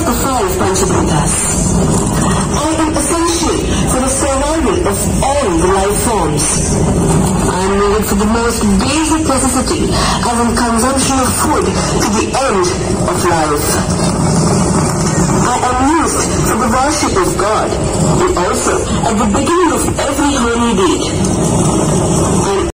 of the five I am essential for the survival of all the life forms. I am needed for the most basic necessity as in consumption of food to the end of life. I am used for the worship of God and also at the beginning